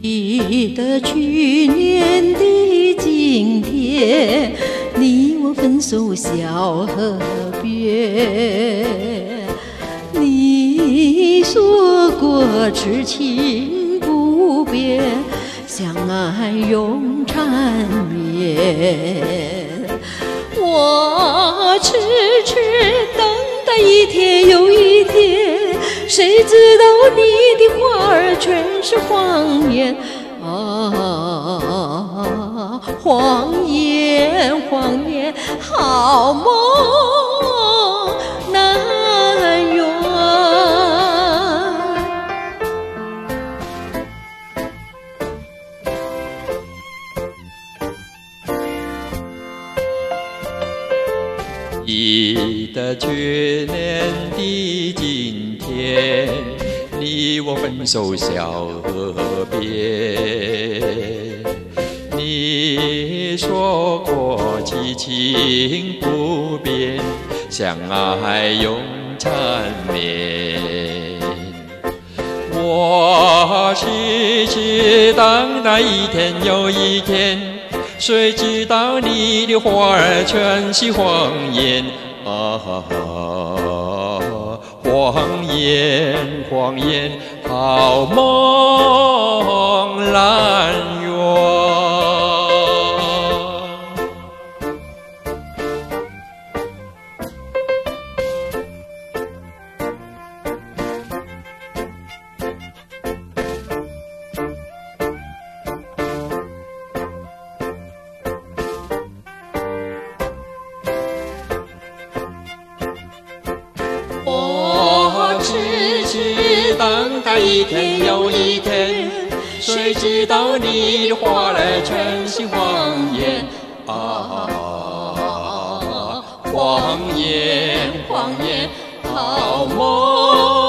记得去年的今天，你我分手小河边。你说过痴情不变，相爱永缠绵。我痴痴等待一天又一，谁知道你的话儿全是谎言啊！谎言，谎言，好梦难圆。记得去年的今天，你我分手小河边。你说过七情不变，相爱永缠绵。我痴痴等待一天又一天，谁知道你的话儿全是谎言啊！谎言，谎言，好梦难圆。我等待一天又一天，谁知道你的话来全是谎言啊！谎言，谎言，好梦。